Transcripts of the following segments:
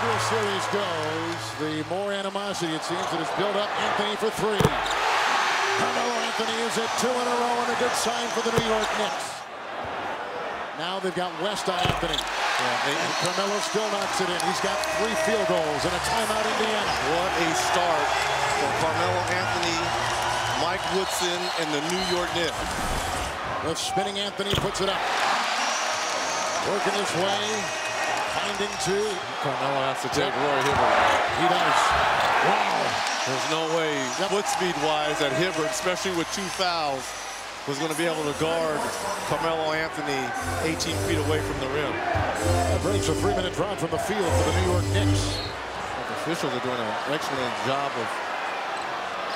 longer a series goes, the more animosity it seems that is built up. Anthony for three. Carmelo Anthony is at two in a row and a good sign for the New York Knicks. Now they've got West on Anthony. Yeah, and Carmelo still knocks it in. He's got three field goals and a timeout Indiana. What a start for Carmelo Anthony, Mike Woodson, and the New York Knicks. The spinning Anthony puts it up. Working his way, finding two. Carmelo has to take Roy Hibbert. He does. Wow. There's no way, yep. foot speed-wise, that Hibbert, especially with two fouls, was going to be able to guard Carmelo Anthony 18 feet away from the rim. That breaks a three-minute drought from the field for the New York Knicks. The officials are doing an excellent job of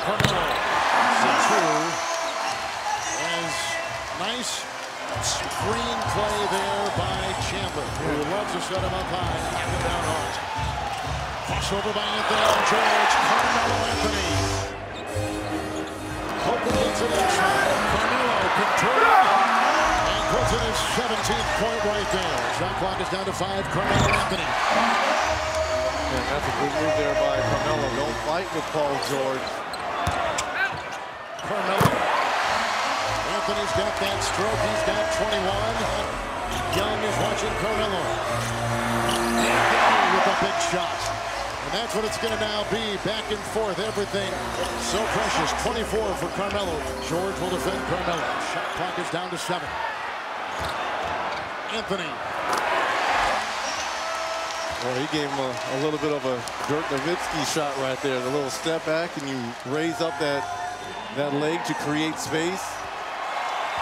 Carmelo. Two. As nice screen play there by Chandler, who loves to set him up high and knock him down hard. Crossover by Anthony George. Carmelo Anthony. Hoping it's an extra and puts in his 17th point right there. Shot clock is down to five. Carmelo Anthony. And that's a good move there by Carmelo. Don't fight with Paul George. Carmelo. Anthony's got that stroke. He's got 21. Watching Carmelo. Anthony with a big shot. And that's what it's going to now be. Back and forth, everything so precious. 24 for Carmelo. George will defend Carmelo. Shot clock is down to seven. Anthony. Well, he gave him a, a little bit of a Dirk Nowitzki shot right there. The little step back and you raise up that, that leg to create space.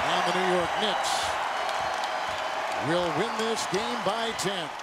And the New York Knicks will win this game by 10.